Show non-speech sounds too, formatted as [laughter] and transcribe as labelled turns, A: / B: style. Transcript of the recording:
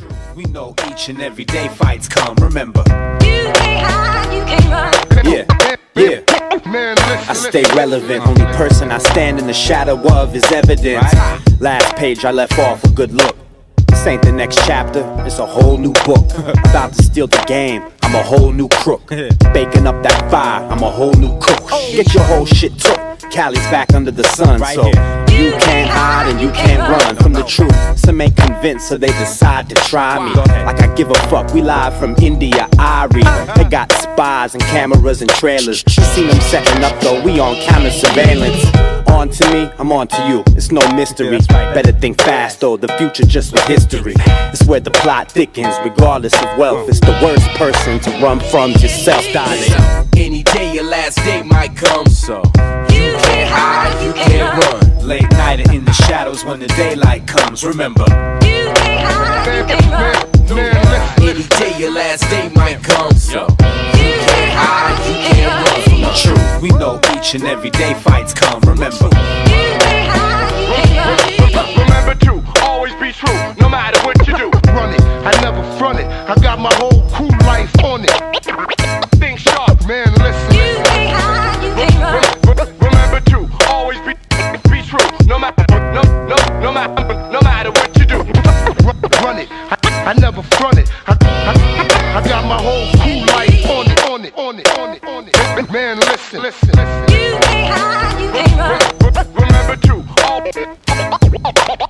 A: truth. We know each and every day fights come. Remember,
B: You can't hide, you can't run.
A: yeah, yeah.
C: Man, listen,
A: I stay relevant. Only person I stand in the shadow of is evidence. Last page I left off a good look. This ain't the next chapter, it's a whole new book. [laughs] About to steal the game, I'm a whole new crook. Baking up that fire, I'm a whole new cook. Oh, Get your whole shit took. Cali's back under the sun, so you can't hide and you can't run from the truth. Some ain't convinced, so they decide to try me. Like I give a fuck. We live from India, Ari. They got spies and cameras and trailers. You seen them setting up though. We on camera surveillance. On to me, I'm on to you. It's no mystery. Better think fast though. The future just was history. It's where the plot thickens, regardless of wealth. It's the worst person to run from yourself, darling.
D: Any day your last day might come, so
B: You can't hide, you can't run.
A: Late night and in the shadows when the daylight comes. Remember,
B: You can't hide, you can't run.
C: man, listen.
D: any day your last day might come, so
B: You can't hide, you can't run.
D: from the
A: truth. We know each and every day fights come. Remember,
B: You can't hide, you can't.
C: Remember to always be true, no matter what you do. Run it, I never front it. I got my whole crew life on it. Front it. I, I, I got my whole crew life on it, on it, on it, on it, on it. Man, listen, listen, listen.
B: You can't hide, you can't run.
C: Remember to al-